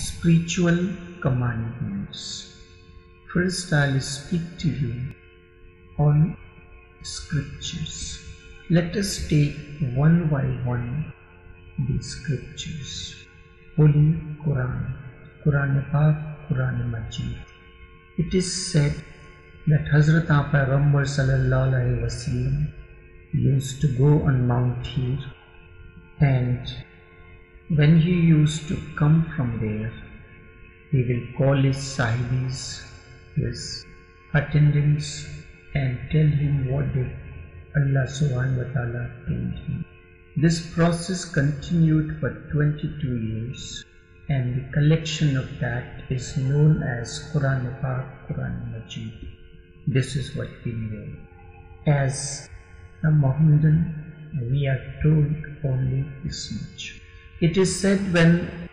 spiritual commandments. First, I'll speak to you on scriptures. Let us take one by one the scriptures. Holy Quran, Quran Pak, Quran Majid. It is said that Hazrat Payghambar sallallahu alaihi wasallam used to go on Mount Hir and when he used to come from there, he will call his sahibis, his attendants and tell him what did Allah subhanahu wa ta'ala told him. This process continued for 22 years and the collection of that is known as Quran Pak, Quran Majid. This is what we know. As a Mohammedan, we are told only this much. It is said when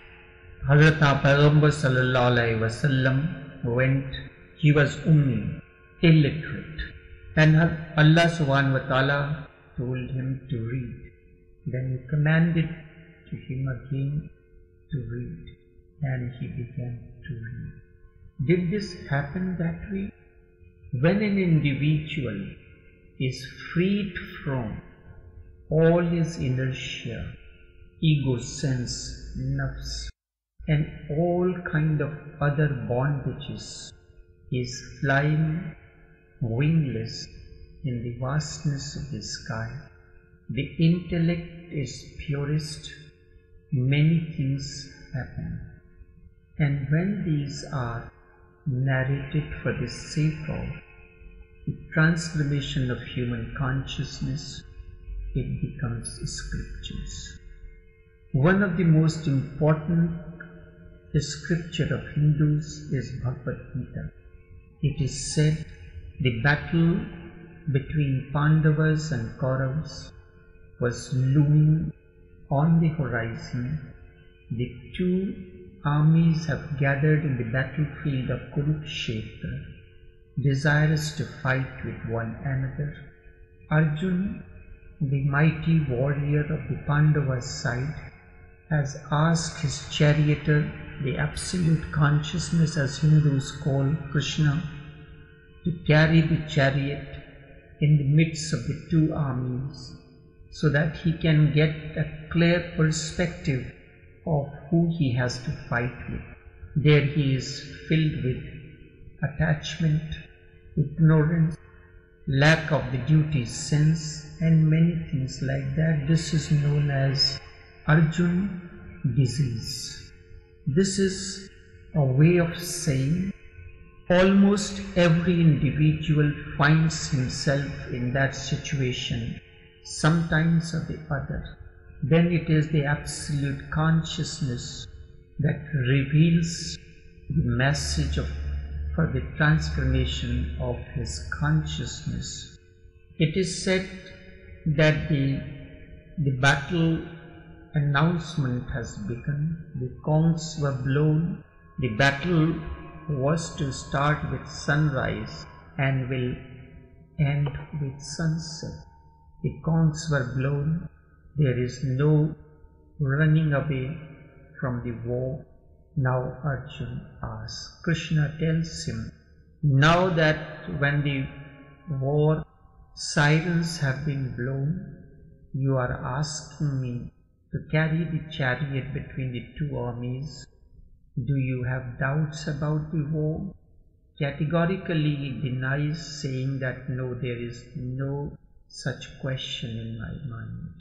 Hazrat Payghambar sallallahu alaihi wasallam went, he was ummi, illiterate, and Allah subhanahu wa taala told him to read. Then he commanded to him again to read, and he began to read. Did this happen that way? When an individual is freed from all his inertia, ego sense, nafs, and all kind of other bondages, is flying wingless in the vastness of the sky. The intellect is purest, many things happen. And when these are narrated for the sake of the transformation of human consciousness, it becomes scriptures. One of the most important scripture of Hindus is Bhagavad Gita. It is said the battle between Pandavas and Kauravas was looming on the horizon. The two armies have gathered in the battlefield of Kurukshetra, desirous to fight with one another. Arjun, the mighty warrior of the Pandavas side, has asked his charioteer, the absolute consciousness as Hindus call Krishna, to carry the chariot in the midst of the two armies so that he can get a clear perspective of who he has to fight with. There he is filled with attachment, ignorance, lack of the duty sense, and many things like that. This is known as Arjun disease. This is a way of saying almost every individual finds himself in that situation, sometimes or the other. Then it is the absolute consciousness that reveals the message of for the transformation of his consciousness. It is said that the, the battle announcement has begun. The conchs were blown. The battle was to start with sunrise and will end with sunset. The conchs were blown. There is no running away from the war. Now Arjun asks. Krishna tells him, now that when the war sirens have been blown, you are asking me to carry the chariot between the two armies. Do you have doubts about the war? Categorically he denies saying that no, there is no such question in my mind.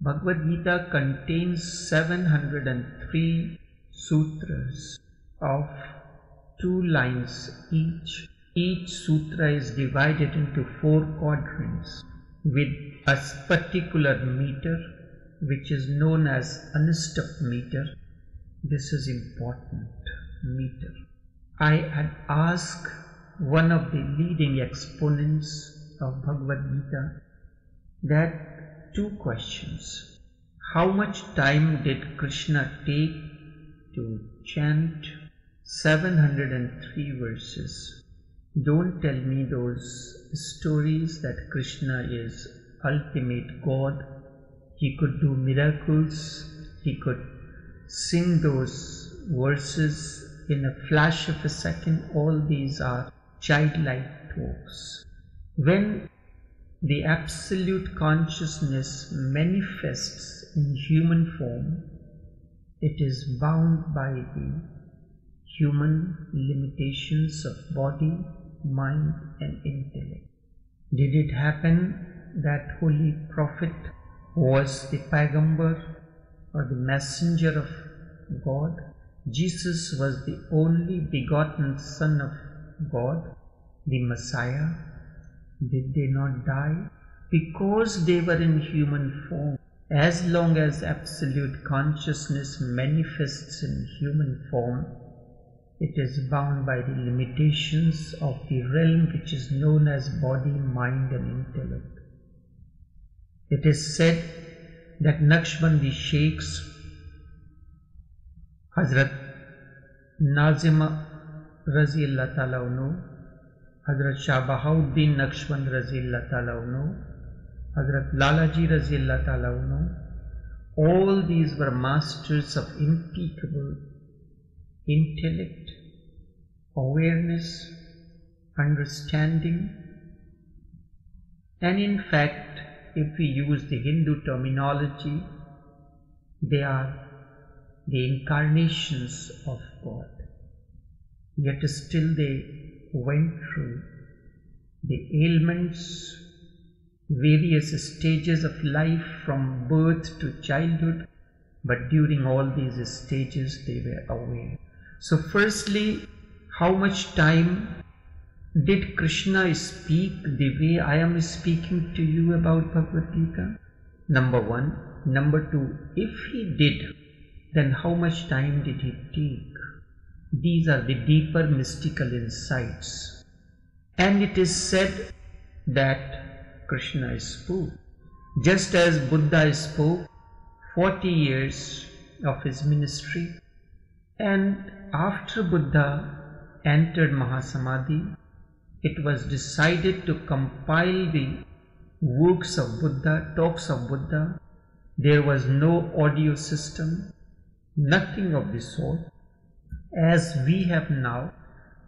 Bhagavad Gita contains 703 sutras of two lines each. Each sutra is divided into four quadrants with a particular meter which is known as Anustup meter. This is important meter. I had asked one of the leading exponents of Bhagavad Gita that two questions. How much time did Krishna take to chant 703 verses? Don't tell me those stories that Krishna is ultimate God he could do miracles, he could sing those verses in a flash of a second, all these are childlike talks. When the absolute consciousness manifests in human form, it is bound by the human limitations of body, mind, and intellect. Did it happen that Holy Prophet was the Payghambar or the messenger of God? Jesus was the only begotten Son of God, the Messiah. Did they not die? Because they were in human form. As long as absolute consciousness manifests in human form, it is bound by the limitations of the realm which is known as body, mind, and intellect. It is said that Naqshbandi Sheikhs, Hazrat Nazima Razi Allah Hazrat Shah Bahauddin Naqshband Razi Allah Hazrat Lalaji Razi Taalawno—all these were masters of impeccable intellect, awareness, understanding, and in fact, if we use the Hindu terminology, they are the incarnations of God. Yet still they went through the ailments, various stages of life from birth to childhood, but during all these stages they were aware. So, firstly, how much time did Krishna speak the way I am speaking to you about Bhagavad Gita? Number one. Number two, if he did, then how much time did he take? These are the deeper mystical insights. And it is said that Krishna spoke. Just as Buddha spoke 40 years of his ministry, and after Buddha entered Mahasamadhi, it was decided to compile the works of Buddha, talks of Buddha. There was no audio system, Nothing of the sort. As we have now,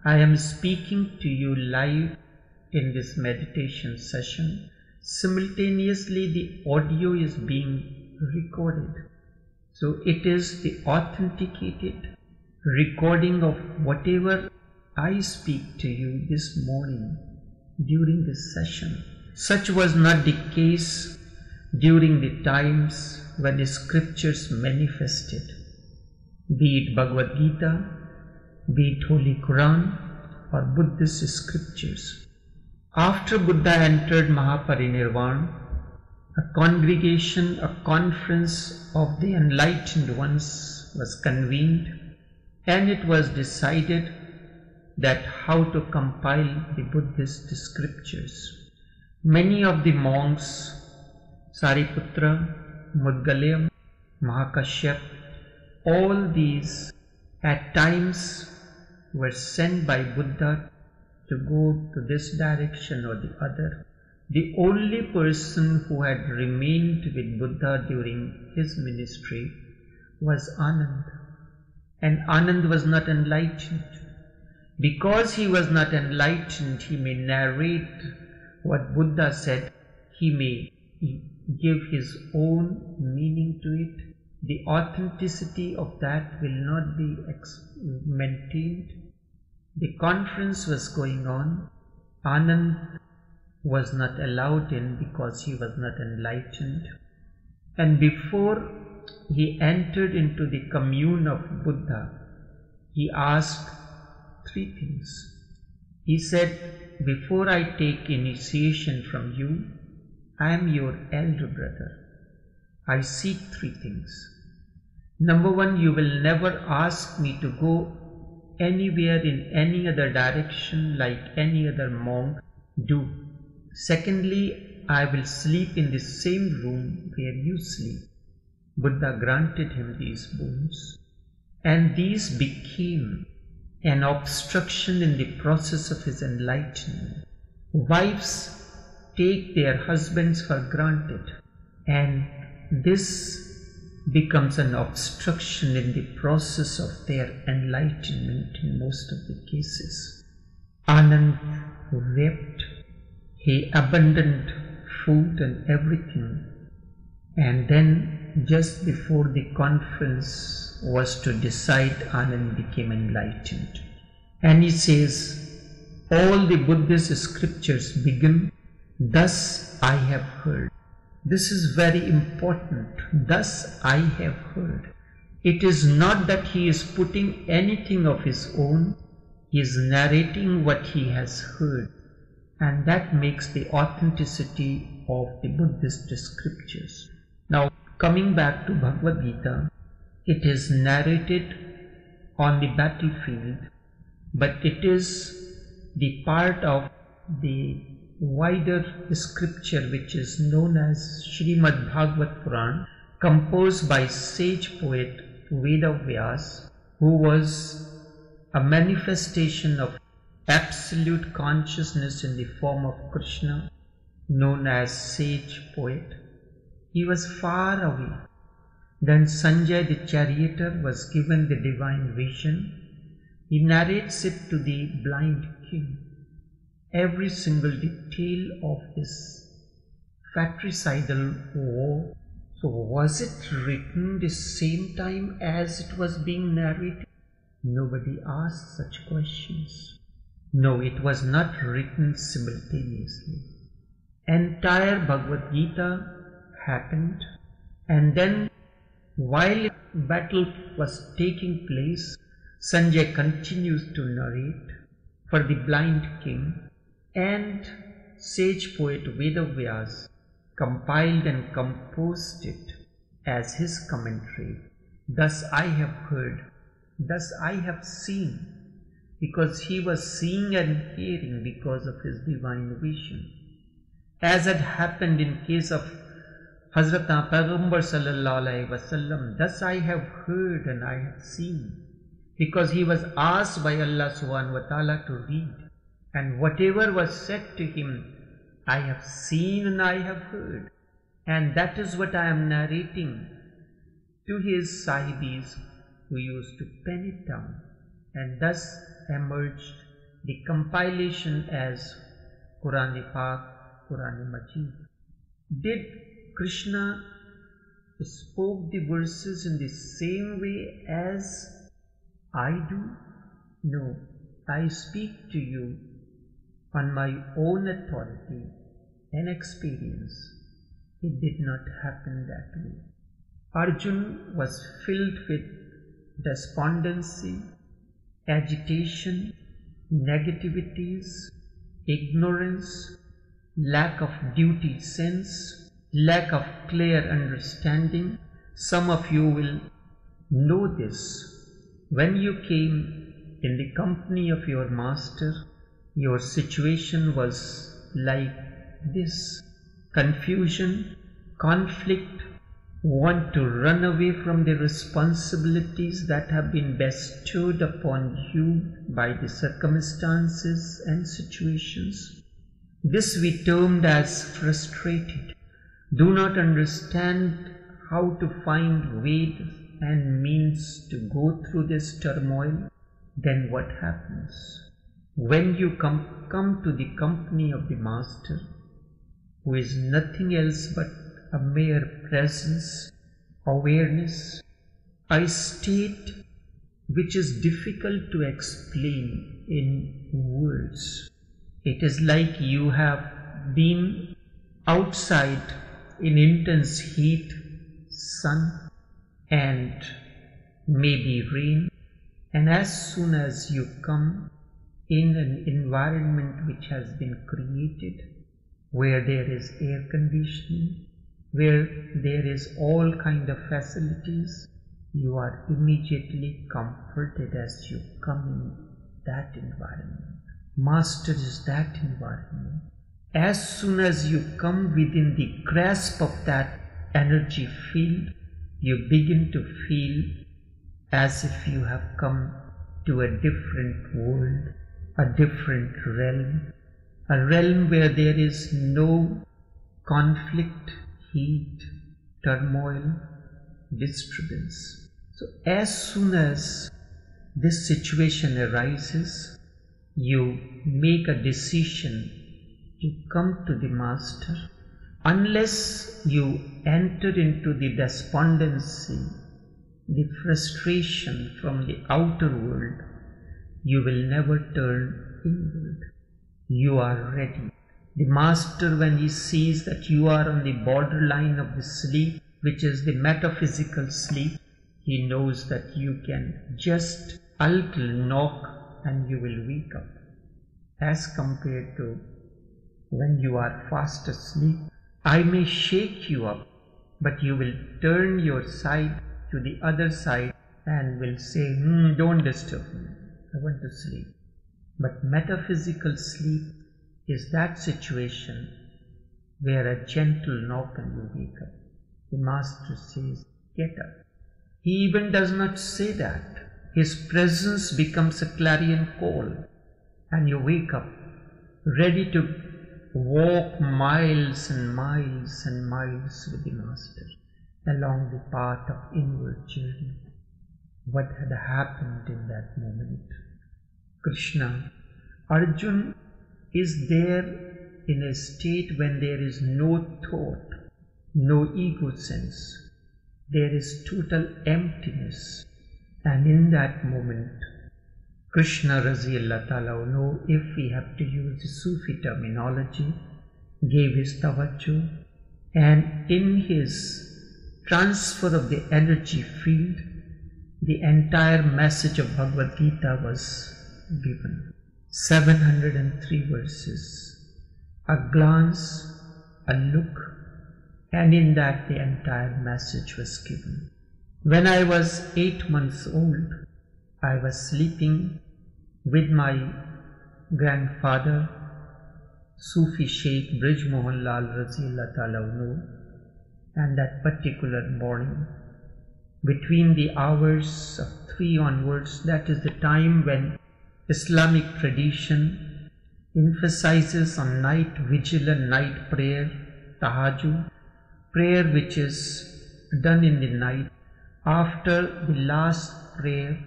I am speaking to you live in this meditation session. Simultaneously, the audio is being recorded. So it is the authenticated recording of whatever I speak to you this morning during this session. Such was not the case during the times when the scriptures manifested be it Bhagavad Gita, be it Holy Quran or Buddhist scriptures. After Buddha entered Mahaparinirvana, a congregation, a conference of the enlightened ones was convened and it was decided that how to compile the Buddhist scriptures. Many of the monks, Sariputra, Mudgalayam, Mahakashyap, all these at times were sent by Buddha to go to this direction or the other. The only person who had remained with Buddha during his ministry was Anand. And Anand was not enlightened. Because he was not enlightened, he may narrate what Buddha said, he may give his own meaning to it, the authenticity of that will not be maintained. The conference was going on. Anand was not allowed in because he was not enlightened. And before he entered into the commune of Buddha, he asked three things. He said, Before I take initiation from you, I am your elder brother. I seek three things. Number one, you will never ask me to go anywhere in any other direction like any other monk do. Secondly, I will sleep in the same room where you sleep. Buddha granted him these boons. And these became an obstruction in the process of his enlightenment. Wives take their husbands for granted, and this becomes an obstruction in the process of their enlightenment in most of the cases. Anand wept. He abandoned food and everything. And then, just before the conference was to decide, Anand became enlightened. And he says, All the Buddhist scriptures begin, Thus I have heard. This is very important. Thus I have heard. It is not that he is putting anything of his own, he is narrating what he has heard. And that makes the authenticity of the Buddhist scriptures. Now, coming back to Bhagavad Gita, it is narrated on the battlefield, but it is the part of the wider scripture which is known as Srimad Bhagavat Puran, composed by sage poet Veda Vyas, who was a manifestation of absolute consciousness in the form of Krishna, known as sage poet. He was far away. Then Sanjay the charioteer was given the divine vision. He narrates it to the blind king every single detail of this fratricidal war. So, was it written the same time as it was being narrated? Nobody asked such questions. No, it was not written simultaneously. Entire Bhagavad Gita happened, and then while battle was taking place, Sanjay continues to narrate for the blind king and sage poet Vedavyas compiled and composed it as his commentary. Thus I have heard, thus I have seen, because he was seeing and hearing because of his divine vision. As had happened in case of Hazrat Payghambar sallallahu thus I have heard and I have seen, because he was asked by Allah subhanahu wa ta'ala to read and whatever was said to him, I have seen and I have heard. And that is what I am narrating to his sahibis who used to pen it down. And thus emerged the compilation as Quran Pak, Quran Majid. Did Krishna spoke the verses in the same way as I do? No, I speak to you on my own authority and experience, it did not happen that way. Arjun was filled with despondency, agitation, negativities, ignorance, lack of duty sense, lack of clear understanding. Some of you will know this. When you came in the company of your master, your situation was like this confusion, conflict, want to run away from the responsibilities that have been bestowed upon you by the circumstances and situations. This we termed as frustrated. Do not understand how to find ways and means to go through this turmoil. Then what happens? when you come, come to the company of the Master, who is nothing else but a mere presence, awareness, a state which is difficult to explain in words. It is like you have been outside in intense heat, sun, and maybe rain, and as soon as you come in an environment which has been created where there is air conditioning where there is all kind of facilities you are immediately comforted as you come in that environment. Master is that environment as soon as you come within the grasp of that energy field you begin to feel as if you have come to a different world a different realm, a realm where there is no conflict, heat, turmoil, disturbance. So as soon as this situation arises, you make a decision to come to the Master. Unless you enter into the despondency, the frustration from the outer world, you will never turn inward. You are ready. The Master, when he sees that you are on the borderline of the sleep, which is the metaphysical sleep, he knows that you can just a little knock and you will wake up. As compared to when you are fast asleep, I may shake you up, but you will turn your side to the other side and will say, hmm, Don't disturb me. I want to sleep. But metaphysical sleep is that situation where a gentle knock and you wake up. The Master says, Get up. He even does not say that. His presence becomes a clarion call, and you wake up ready to walk miles and miles and miles with the Master along the path of inward journey. What had happened in that moment? Krishna, Arjun is there in a state when there is no thought, no ego sense. There is total emptiness. And in that moment, Krishna Ta'ala, if we have to use the Sufi terminology, gave his tawajjuh and in his transfer of the energy field, the entire message of Bhagavad Gita was given. 703 verses. A glance, a look, and in that the entire message was given. When I was eight months old, I was sleeping with my grandfather, Sufi Sheikh Brij Mohan Lal Razillah Ta'ala and that particular morning, between the hours of three onwards, that is the time when Islamic tradition emphasizes on night vigil and night prayer, tahajjud, prayer which is done in the night after the last prayer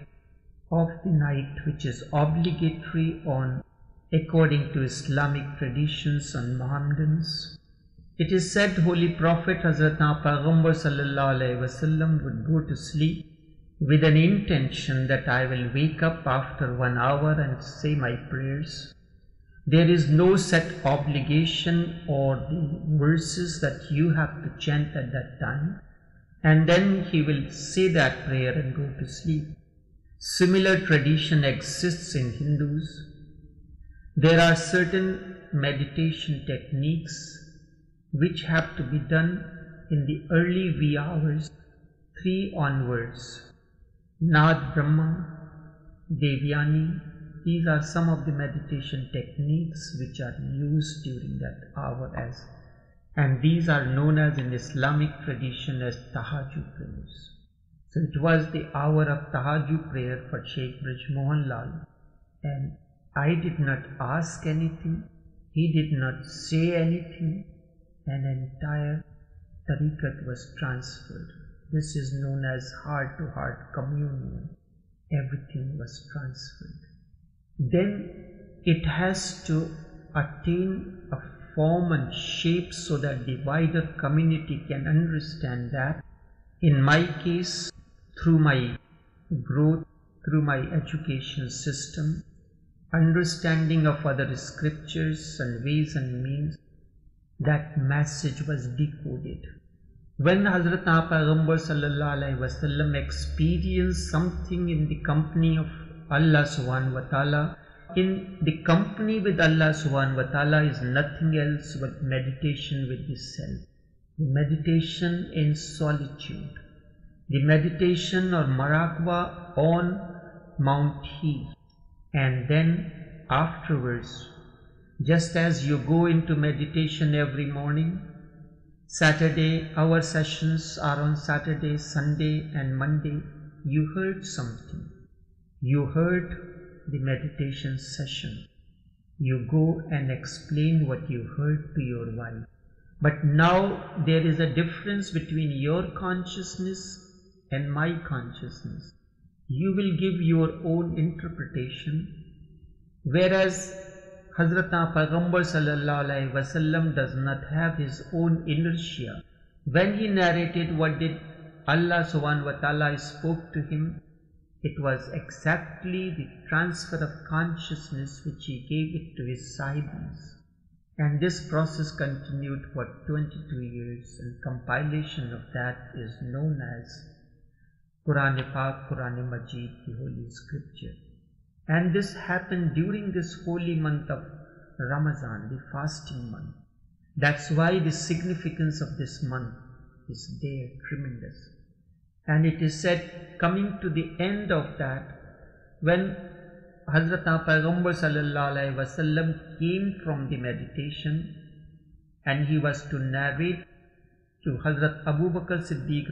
of the night which is obligatory on according to Islamic traditions on Mohammedans. It is said Holy Prophet Hazrat Payghambar sallallahu alaihi wasallam would go to sleep with an intention that I will wake up after one hour and say my prayers. There is no set obligation or the verses that you have to chant at that time. And then he will say that prayer and go to sleep. Similar tradition exists in Hindus. There are certain meditation techniques which have to be done in the early wee hours, 3 onwards. Nad Brahma, Devavani, these are some of the meditation techniques which are used during that hour as and these are known as in Islamic tradition as tahajjud prayers. So it was the hour of tahajjud prayer for Sheikh Mohan Lal and I did not ask anything, he did not say anything, an entire tariqat was transferred. This is known as heart to heart communion. Everything was transferred. Then it has to attain a form and shape so that the wider community can understand that. In my case, through my growth, through my education system, understanding of other scriptures and ways and means, that message was decoded. When Hazrat wasallam experienced something in the company of Allah subhanahu wa ta'ala, in the company with Allah subhanahu wa ta'ala is nothing else but meditation with the self. Meditation in solitude. The meditation or muraqaba on Mount He. And then afterwards, just as you go into meditation every morning, Saturday, our sessions are on Saturday, Sunday, and Monday. You heard something. You heard the meditation session. You go and explain what you heard to your wife. But now there is a difference between your consciousness and my consciousness. You will give your own interpretation, whereas Hazrat Payghambar sallallahu wasallam does not have his own inertia. When he narrated what did Allah subhanahu wa ta'ala spoke to him, it was exactly the transfer of consciousness which he gave it to his sahibis. And this process continued for 22 years and compilation of that is known as Quran Pak, Quran Majid, the Holy Scripture. And this happened during this holy month of Ramadan, the fasting month. That's why the significance of this month is there, tremendous. And it is said, coming to the end of that, when Hazrat Payghambar sallallahu came from the meditation and he was to narrate to Hazrat Abu Bakr Siddiq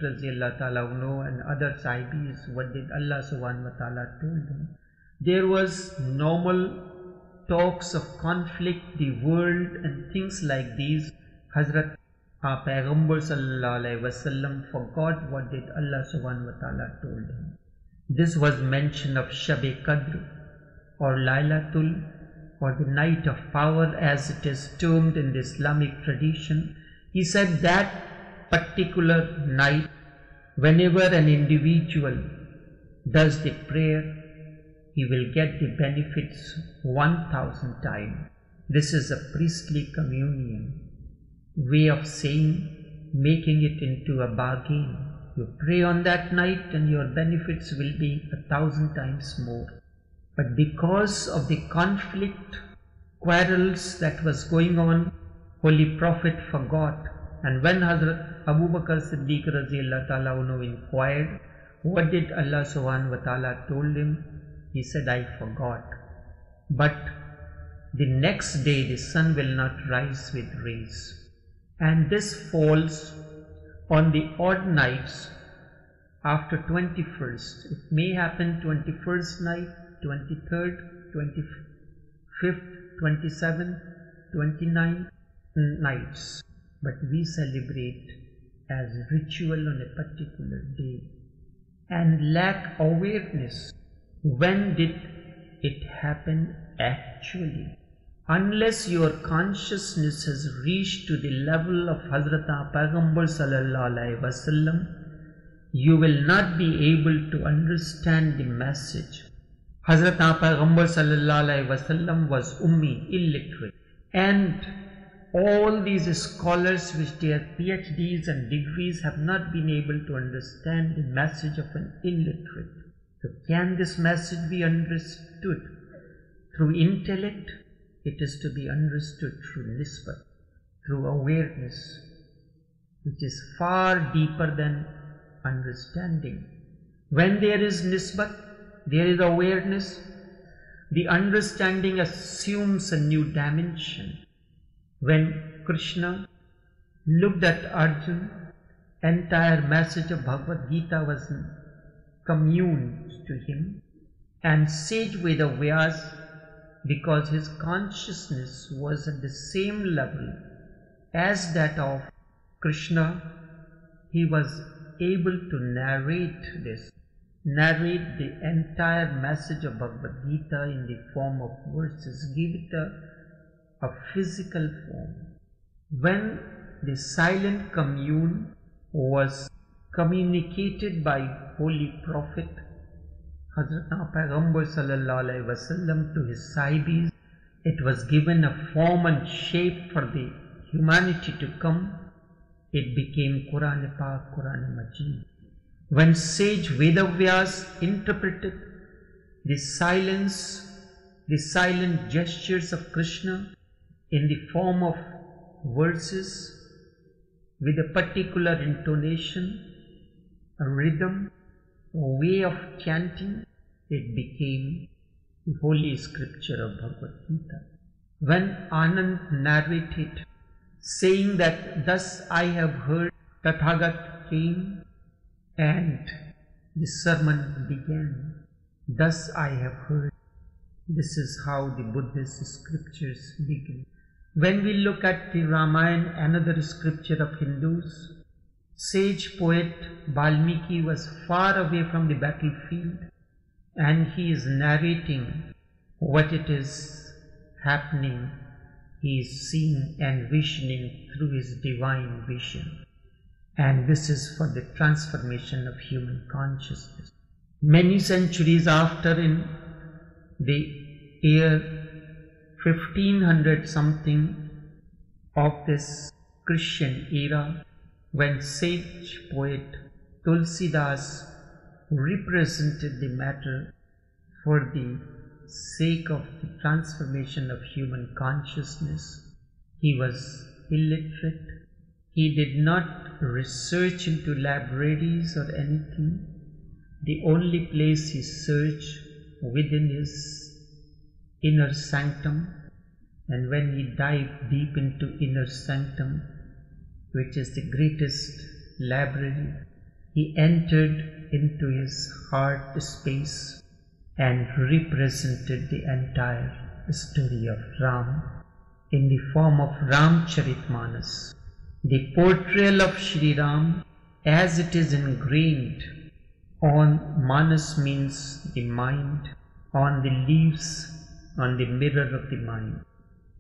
ta'ala and other sahibis what did Allah subhanahu wa ta'ala told them. There was normal talks of conflict, the world and things like these. Hazrat our Payghambar wasallam forgot what did Allah subhanahu wa ta'ala told him. This was mention of Shab Qadr or Lailatul or the night of power as it is termed in the Islamic tradition. He said that particular night whenever an individual does the prayer he will get the benefits 1000 times. This is a priestly communion way of saying, making it into a bargain. You pray on that night and your benefits will be a thousand times more. But because of the conflict, quarrels that was going on, Holy Prophet forgot. And when Hazrat Abu Bakr Siddiq ta'ala inquired, what did Allah subhanahu wa ta'ala told him? He said, I forgot. But the next day the sun will not rise with rays and this falls on the odd nights after 21st. It may happen 21st night, 23rd, 25th, 27th, 29th nights. But we celebrate as ritual on a particular day and lack awareness. When did it happen actually? unless your consciousness has reached to the level of Hazrat Payghambar sallallahu wasallam, you will not be able to understand the message. Hazrat Payghambar sallallahu wasallam was ummi, illiterate, and all these scholars with their PhDs and degrees have not been able to understand the message of an illiterate. So can this message be understood through intellect? It is to be understood through nisbat, through awareness, which is far deeper than understanding. When there is nisbat, there is awareness, the understanding assumes a new dimension. When Krishna looked at Arjuna, entire message of Bhagavad Gita was communed to him, and sage Veda Vyas because his consciousness was at the same level as that of Krishna, he was able to narrate this, narrate the entire message of Bhagavad Gita in the form of verses, give it a, a physical form. When the silent commune was communicated by Holy Prophet Hazrat alaihi wasallam to his sahibis. It was given a form and shape for the humanity to come. It became Quran Pak, Quran Majid. When sage Vedavyas interpreted the silence, the silent gestures of Krishna in the form of verses with a particular intonation, a rhythm, a way of chanting, it became the holy scripture of Bhagavad Gita. When Anand narrated, saying that thus I have heard Tathagat came and the sermon began. Thus I have heard. This is how the Buddhist scriptures begin. When we look at the Ramayana, another scripture of Hindus, Sage poet Valmiki was far away from the battlefield and he is narrating what it is happening. He is seeing and visioning through his divine vision. And this is for the transformation of human consciousness. Many centuries after, in the year 1500 something of this Christian era, when sage poet Tulsidas represented the matter for the sake of the transformation of human consciousness. He was illiterate. He did not research into libraries or anything. The only place he searched within his inner sanctum, and when he dived deep into inner sanctum, which is the greatest library, he entered into his heart space and represented the entire story of Ram in the form of Ramcharitmanas. The portrayal of Sri Ram as it is ingrained on Manas means the mind, on the leaves, on the mirror of the mind,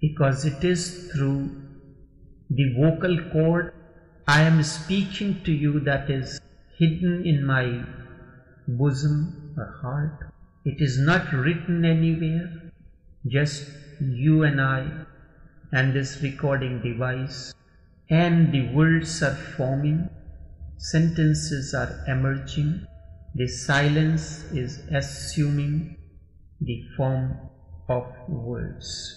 because it is through the vocal cord I am speaking to you that is hidden in my bosom or heart it is not written anywhere, just you and I and this recording device, and the words are forming, sentences are emerging, the silence is assuming the form of words.